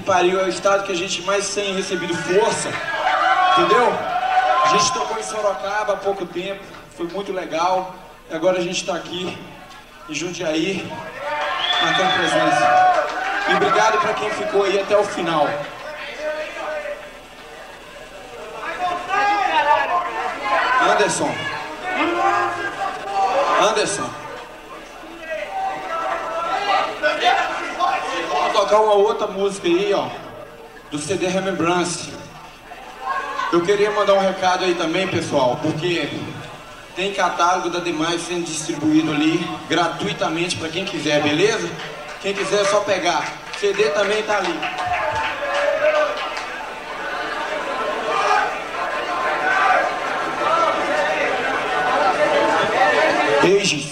pariu, é o estado que a gente mais tem recebido força, entendeu? A gente tocou em Sorocaba há pouco tempo, foi muito legal, e agora a gente está aqui em Jundiaí, marcando presença. E obrigado para quem ficou aí até o final. Anderson. Anderson. Tocar uma outra música aí, ó, do CD Remembrance. Eu queria mandar um recado aí também, pessoal, porque tem catálogo da Demais sendo distribuído ali gratuitamente para quem quiser, beleza? Quem quiser é só pegar. CD também tá ali. Beijos.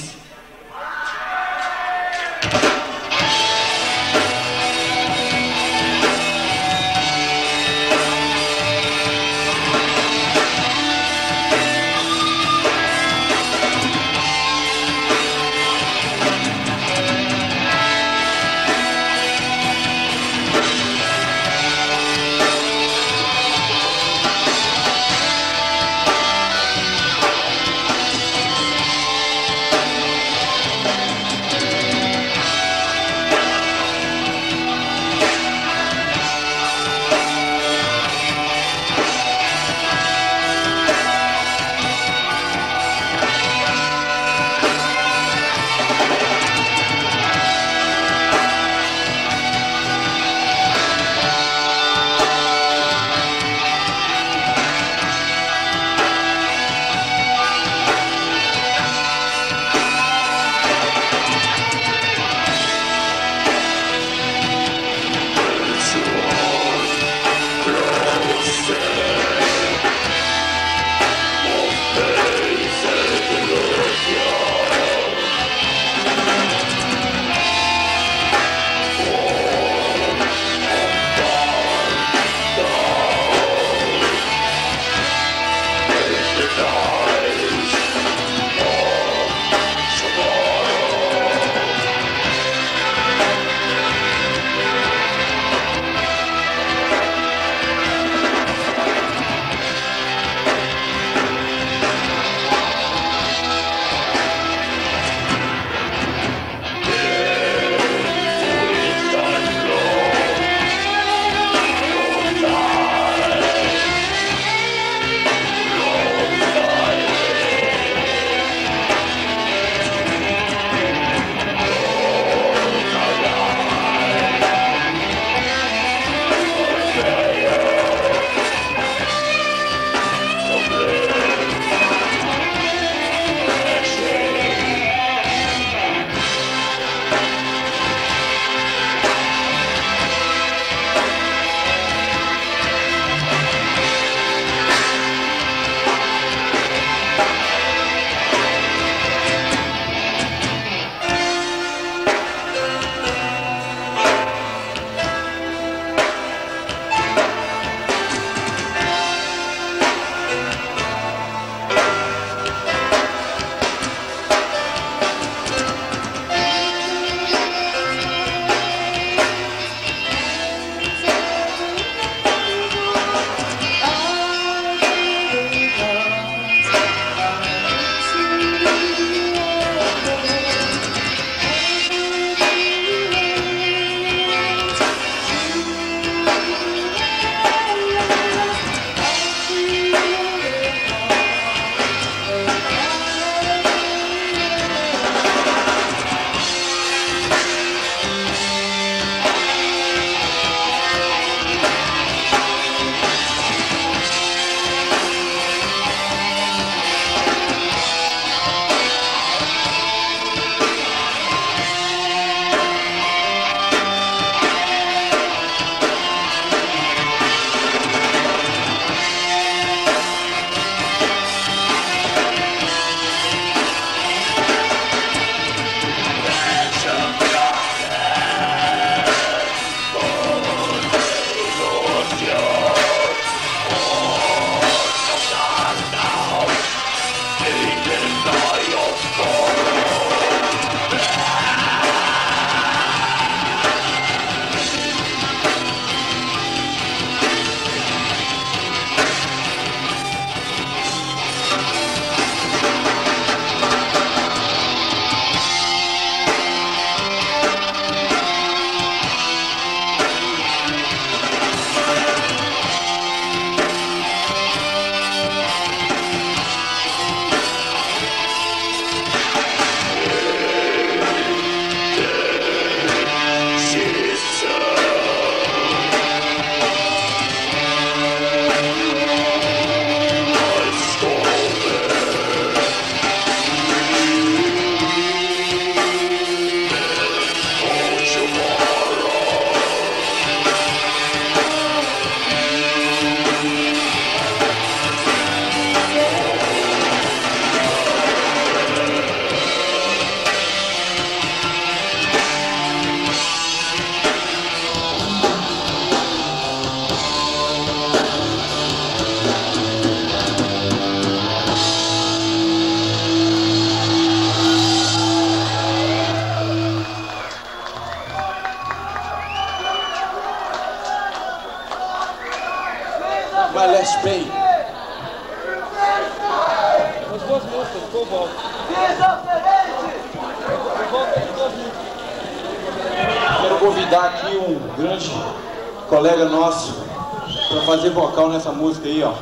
Música aí, ó.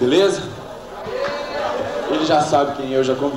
Beleza? Ele já sabe quem é, eu já convidei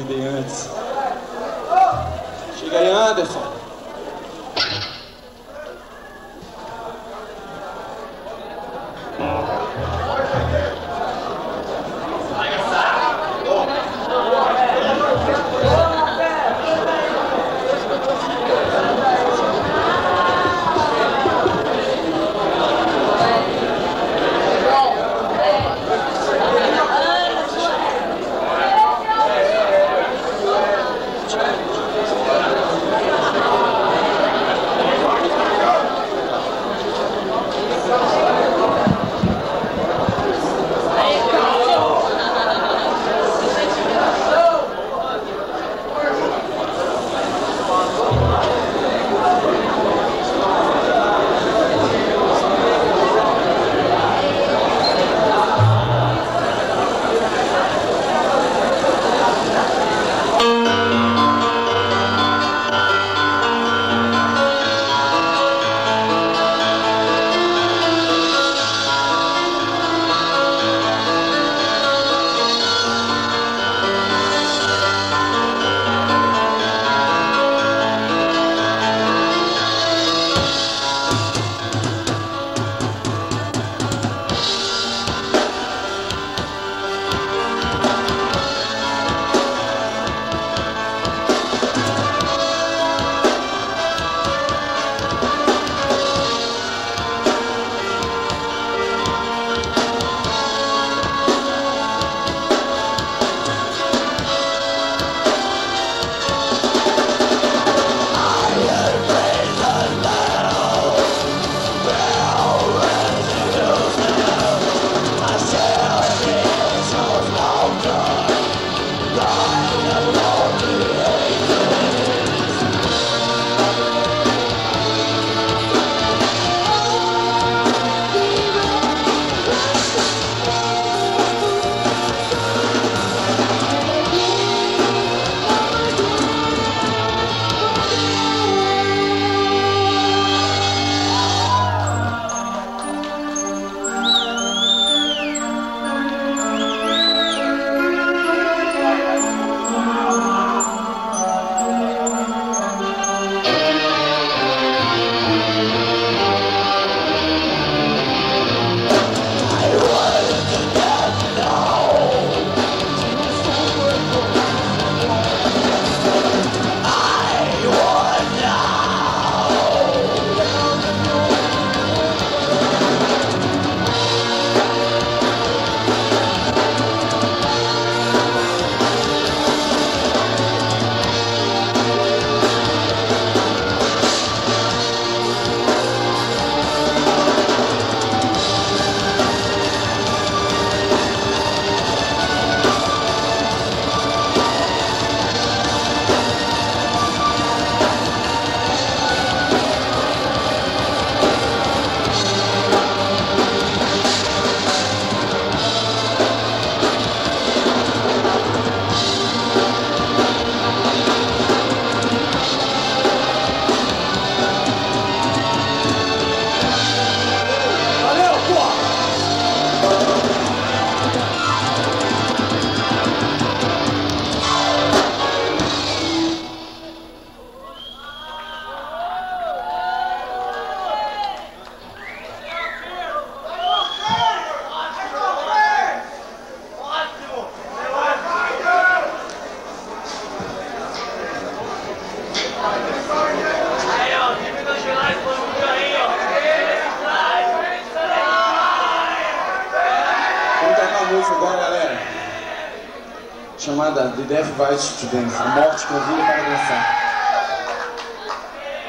A morte convida para dançar.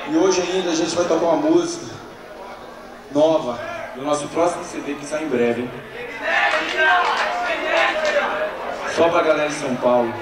E hoje ainda a gente vai tocar uma música nova do nosso próximo CD que sai em breve. Só pra galera de São Paulo.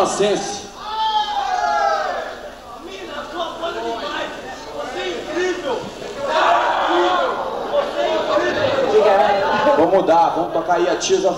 Inocência. Vamos mudar, vamos tocar aí a tia à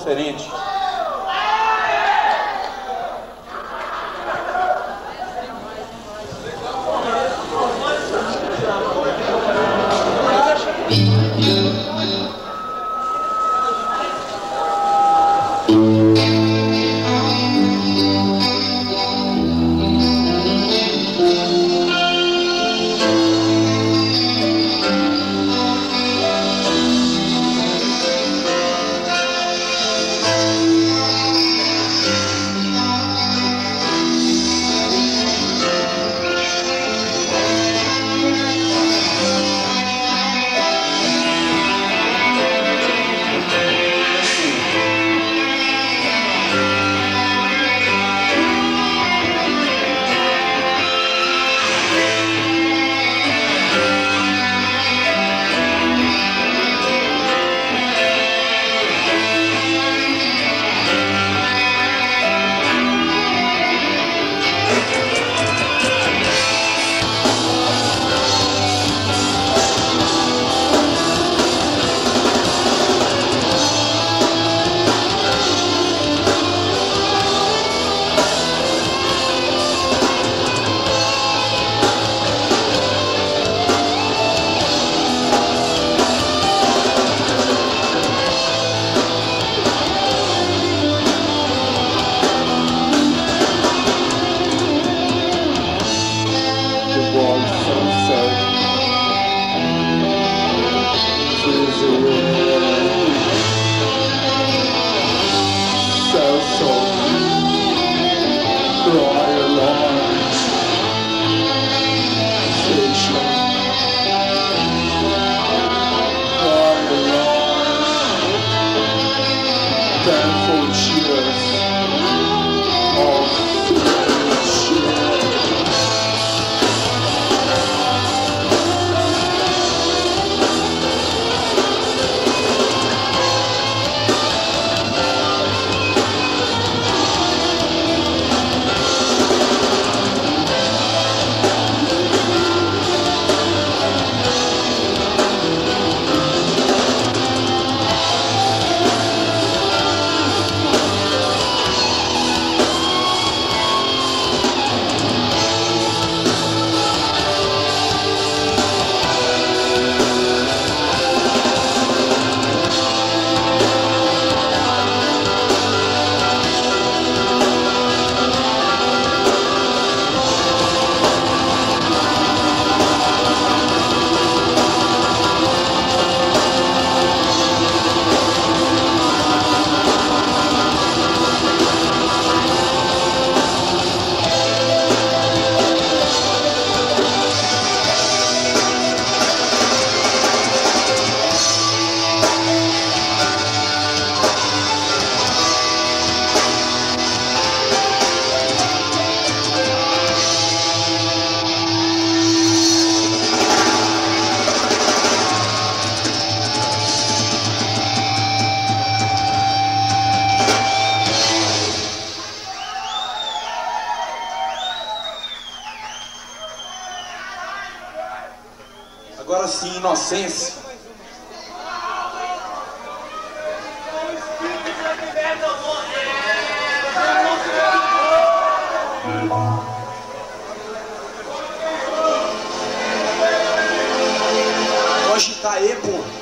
Hoje tá aí, pô.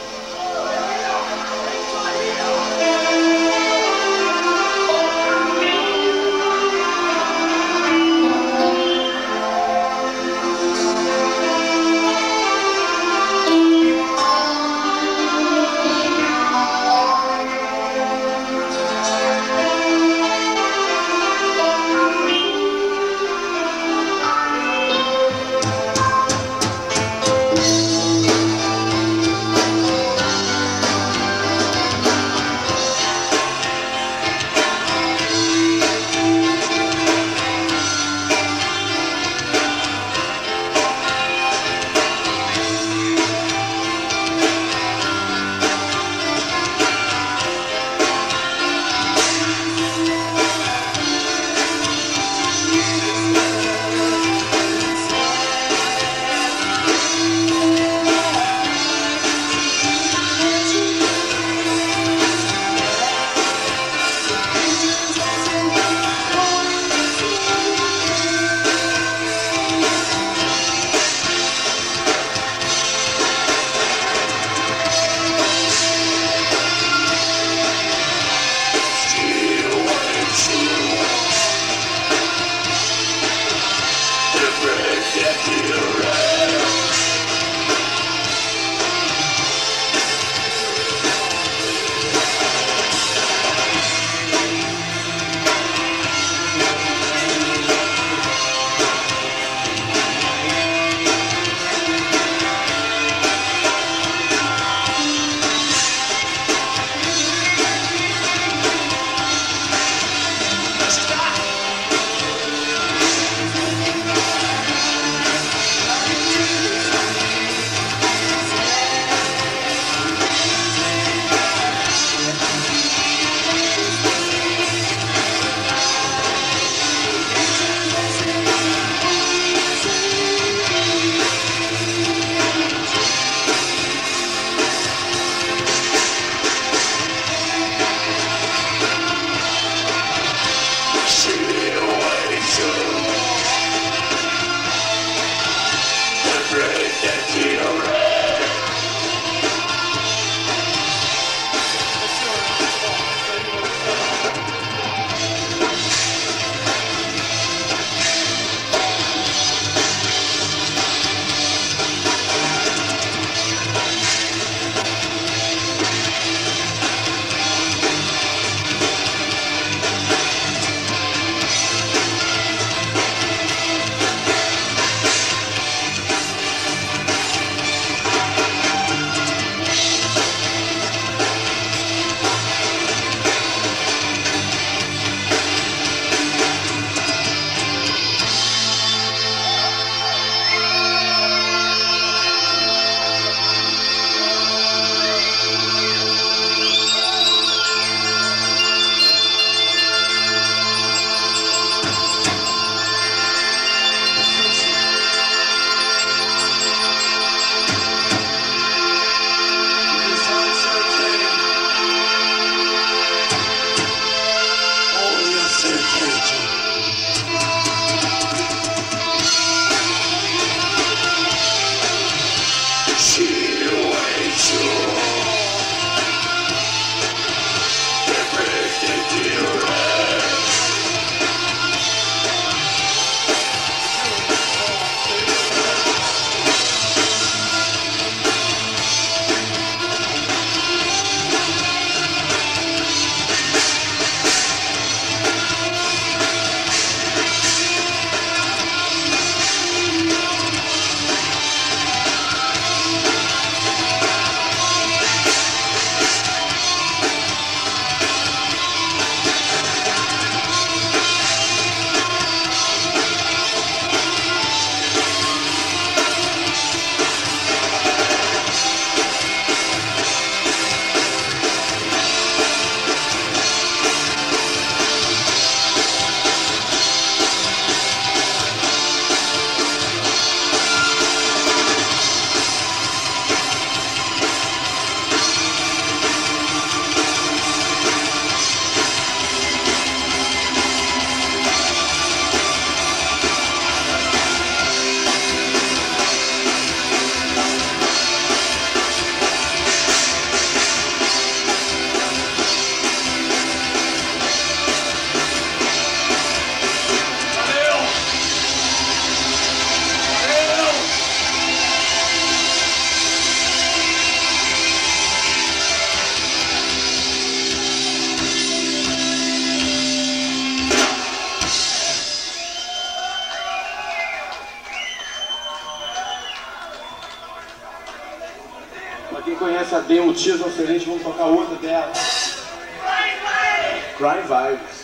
Pra quem conhece a demo Tears of vamos tocar outra dela. Cry Vibes.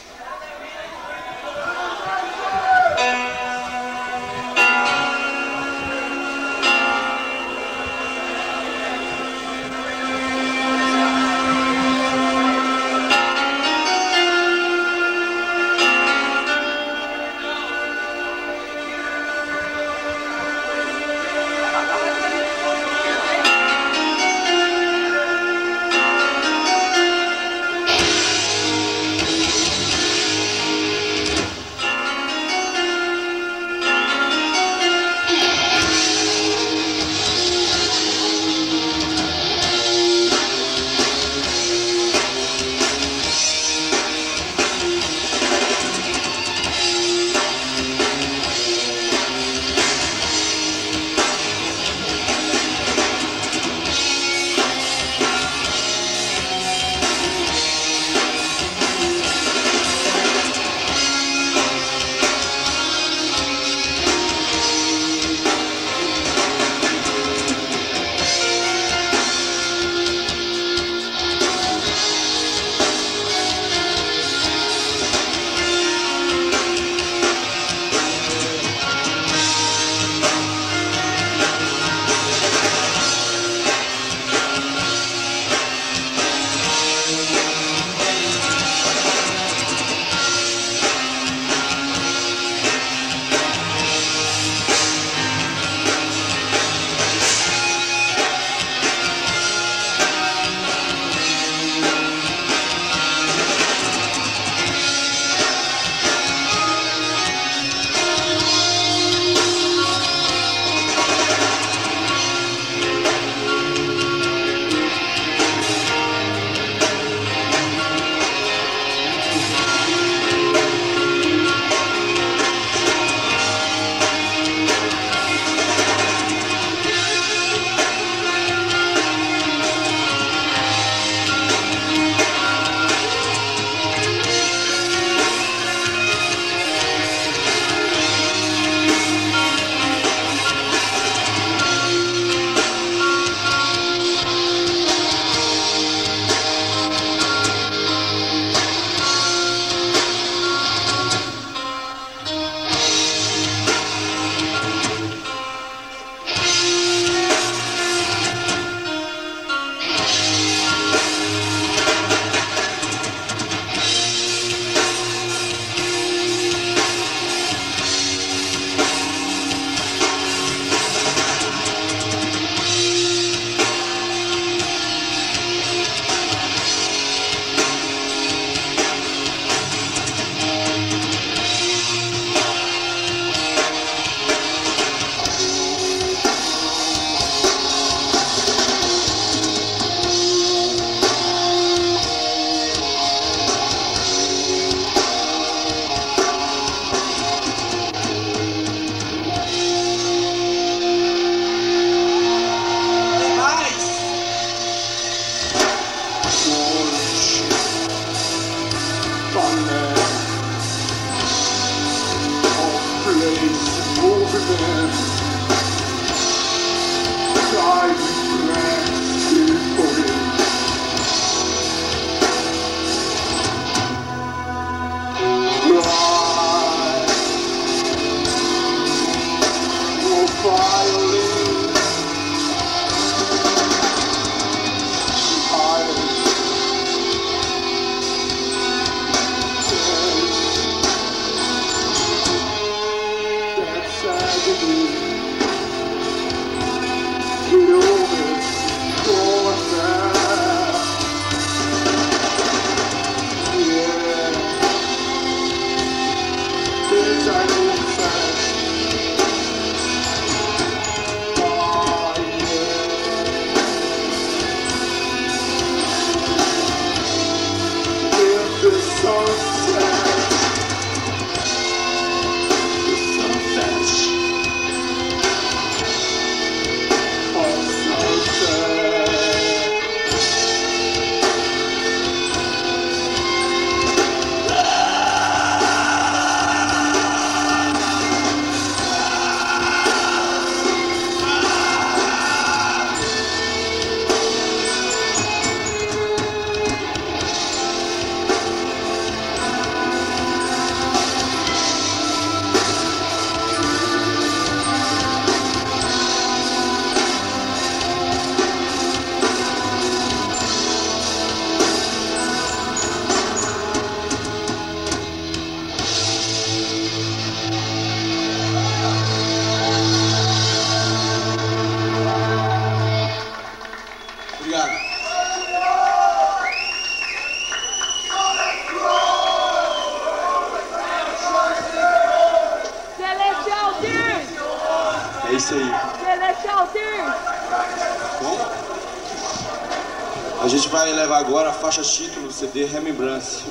Faixa título do CD Remembrance.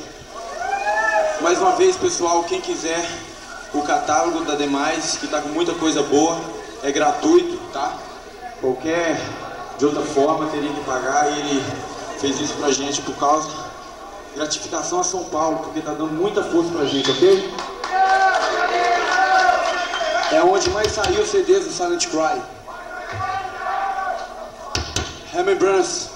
Mais uma vez, pessoal, quem quiser o catálogo da Demais, que está com muita coisa boa, é gratuito, tá? Qualquer de outra forma teria que pagar e ele fez isso pra gente por causa gratificação a São Paulo, porque tá dando muita força pra gente, ok? É onde mais saiu CDs do Silent Cry. Remembrance.